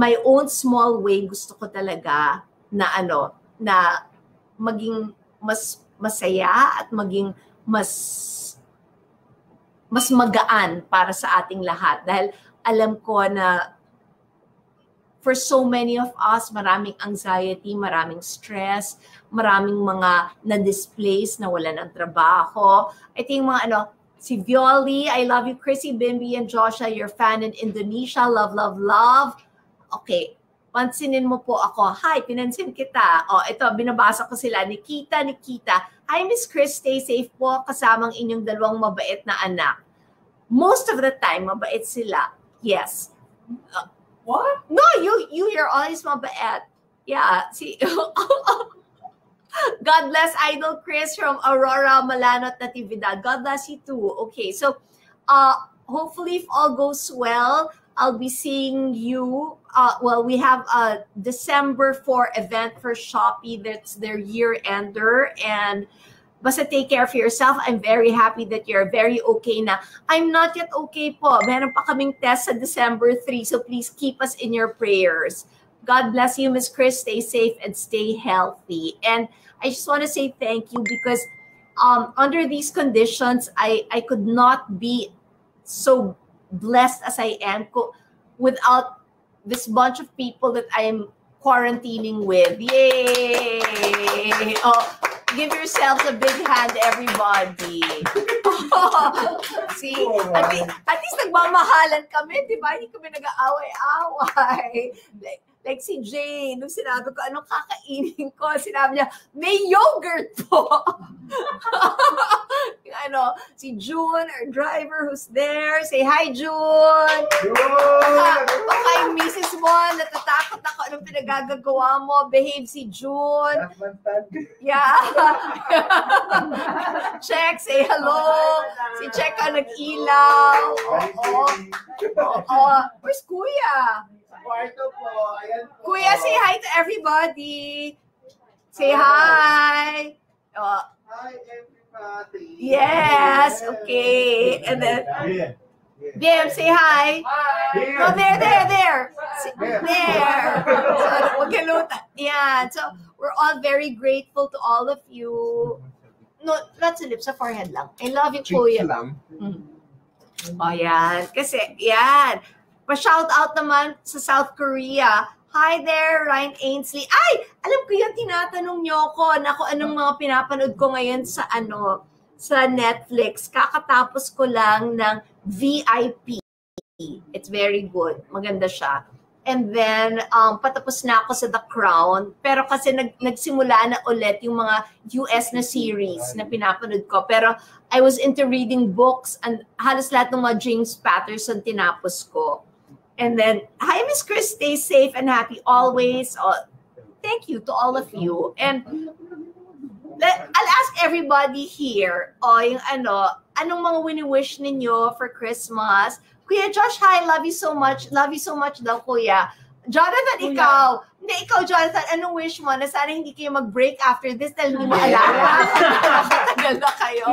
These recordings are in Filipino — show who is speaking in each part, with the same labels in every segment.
Speaker 1: my own small way, gusto ko talaga na ano, na maging mas masaya at maging mas mas magaan para sa ating lahat dahil alam ko na for so many of us, maraming anxiety, maraming stress, maraming mga na-displace, na wala ng trabaho. I think mga ano, si Violi, I love you, Chrissy, Bimbi, and Joshua, your fan in Indonesia. Love, love, love. Okay, pansinin mo po ako. Hi, pinansin kita. O, oh, ito, binabasa ko sila. Nikita, Nikita. Hi, Miss Chris, stay safe po kasamang inyong dalawang mabait na anak. Most of the time, mabait sila. Yes. Uh,
Speaker 2: what?
Speaker 1: No, you, you, you're always mabait. Yeah, see. God bless Idol Chris from Aurora, Malanot, Natividad. God bless you too. Okay, so uh, hopefully if all goes well, I'll be seeing you. Uh, well, we have a December 4 event for Shopee. That's their year ender. And basta take care of yourself. I'm very happy that you're very okay na. I'm not yet okay po. Meron pa kaming test sa December 3. So please keep us in your prayers. God bless you, Miss Chris. Stay safe and stay healthy. And I just want to say thank you because um, under these conditions, I, I could not be so blessed as I am without this bunch of people that I am quarantining with. Yay! Oh, give yourselves a big hand, everybody. See? At least, at least nagmamahalan kami, di ba? Hindi kami nag-aaway-away. Like, Like si Jane, nung sinabi ko, anong kakainin ko? Sinabi niya, may yogurt po. ano, si June, our driver who's there. Say hi, June! June! Baka, yung misis mo, natatakot ako anong pinagagagawa mo. Behave si June. Yeah. Check, say hello. Si Check ka nag-ilaw. Oo. Oo. Where's Kuya?
Speaker 2: Kwarto po. Ayan
Speaker 1: po. Kuya, say hi to everybody. Say hi.
Speaker 2: Oh. Hi, everybody.
Speaker 1: Yes, okay. And then, Bim, say hi. Hi. Oh, there, there, there. There. So, wag Yeah. So, we're all very grateful to all of you. No, not sa lips, sa forehead lang. I love you, Kuya. lang. Mm. Oh, yan. Kasi, yan. Pa-shout out naman sa South Korea. Hi there, Ryan Ainsley. Ay, alam ko yung tinatanong nyo ko na kung anong mga pinapanood ko ngayon sa ano, sa Netflix. Kakatapos ko lang ng VIP. It's very good. Maganda siya. And then, um, patapos na ako sa The Crown. Pero kasi nag, nagsimula na ulit yung mga US na series na pinapanood ko. Pero I was into reading books and halos lahat ng mga James Patterson tinapos ko. And then, hi, Miss Chris. Stay safe and happy always. Uh, thank you to all of you. And let, I'll ask everybody here, oh, yung ano, anong mga wini-wish ninyo for Christmas? Kuya Josh, hi, love you so much. Love you so much daw, Kuya. Jonathan, Kuya. ikaw. Hindi, ikaw, Jonathan, anong wish mo? Na sana hindi kayo mag-break after this dahil hindi mo alala. Nakatagal na kayo.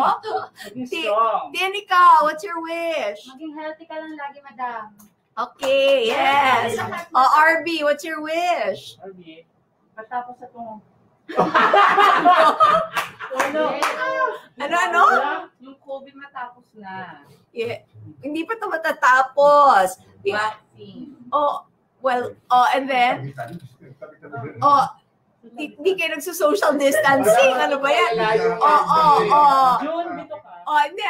Speaker 1: Tin, ikaw, what's your wish?
Speaker 3: Maging healthy ka lang lagi, madam.
Speaker 1: Okay, yes. Oh, RB, what's your wish?
Speaker 4: RB, matapos sa itong...
Speaker 1: ano? Ano, ano?
Speaker 4: Yung COVID matapos na.
Speaker 1: Yeah. Hindi pa ito matatapos.
Speaker 4: Vaccine.
Speaker 1: Oh, well, oh, and then, oh, di, di kayo nagso-social distancing. Ano ba yan? Oh, oh, oh.
Speaker 4: June, dito ka.
Speaker 1: Oh, hindi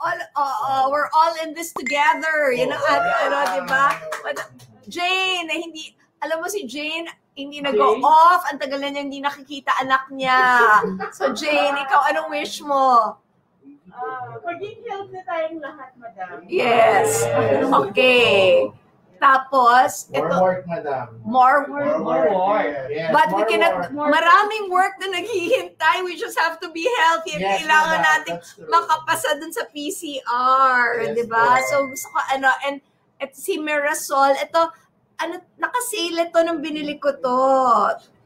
Speaker 1: all uh, uh, we're all in this together. You know, at, ano, di ba? But Jane, na hindi, alam mo si Jane, hindi nag-go off. Ang tagal na niya hindi nakikita anak niya. So Jane, ikaw anong wish mo?
Speaker 4: Uh, maging healthy tayong lahat, madam.
Speaker 1: Yes. Okay. Tapos,
Speaker 2: more ito, work, madam.
Speaker 1: More work.
Speaker 2: More, work. Yes,
Speaker 1: But we cannot, work. maraming work na naghihintay. We just have to be healthy. Yes, Kailangan natin makapasa dun sa PCR. Yes, di ba? So, gusto ko, ano, and et, si Mirasol, ito, ano, nakasale ito nung binili ko to.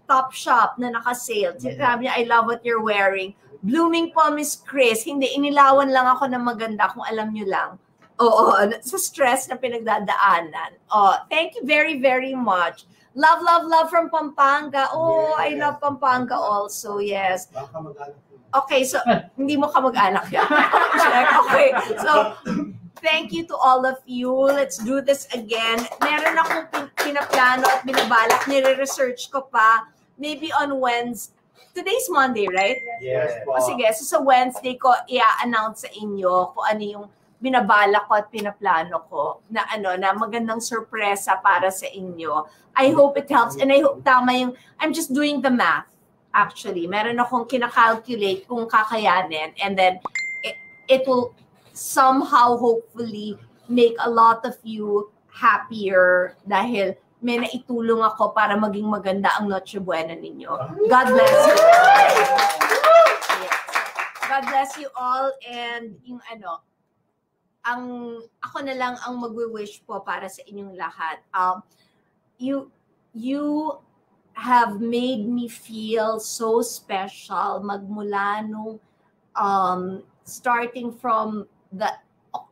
Speaker 1: Top shop na nakasale. Sabi niya, I love what you're wearing. Blooming po, Miss Chris. Hindi, inilawan lang ako ng maganda kung alam nyo lang. Oo, sa stress na pinagdadaanan. Oh, thank you very, very much. Love, love, love from Pampanga. Oh, I
Speaker 2: Yes.
Speaker 1: love Pampanga also. Yes. Okay, so hindi mo kamag-anak yan. Okay. So, thank you to all of you. Let's do this again. Meron akong pin- pinaplano at binabalak. Nire-research ko pa. Maybe on Wednesday. Today's Monday, right?
Speaker 2: Yes.
Speaker 1: O sige, so sa Wednesday ko i-announce sa inyo kung ano yung binabala ko at pinaplano ko na ano na magandang sorpresa para sa inyo. I hope it helps and I hope tama yung I'm just doing the math actually. Meron akong kinakalculate kung kakayanin and then it, it will somehow hopefully make a lot of you happier dahil may naitulong ako para maging maganda ang Noche Buena ninyo. God bless you. Yes. God bless you all and yung ano, ang ako na lang ang magwi-wish po para sa inyong lahat. Um, you you have made me feel so special magmula nung um, starting from the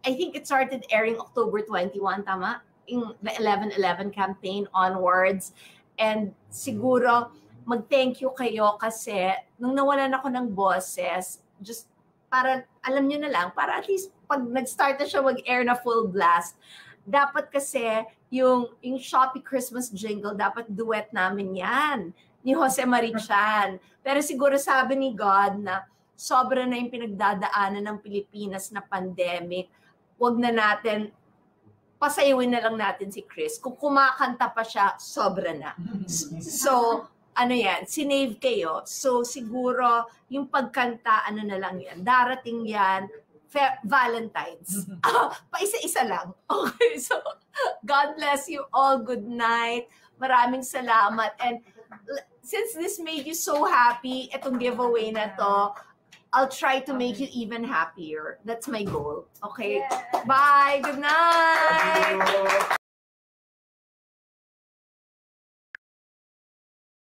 Speaker 1: I think it started airing October 21 tama in the 11-11 campaign onwards and siguro mag-thank you kayo kasi nung nawalan ako ng boses just para alam nyo na lang para at least pag nag-start na siya mag-air na full blast dapat kasi yung yung Shopee Christmas jingle dapat duet namin yan ni Jose Marichan pero siguro sabi ni God na sobra na yung pinagdadaanan ng Pilipinas na pandemic wag na natin pasayawin na lang natin si Chris. Kung kumakanta pa siya, sobra na. So, ano yan, sinave kayo. So, siguro, yung pagkanta, ano na lang yan, darating yan, Fe- Valentine's. Ah, pa-isa-isa lang. Okay, so, God bless you all. Good night. Maraming salamat. And since this made you so happy, itong giveaway na to, I'll try to make you even happier. That's my goal. Okay? Bye. Good night.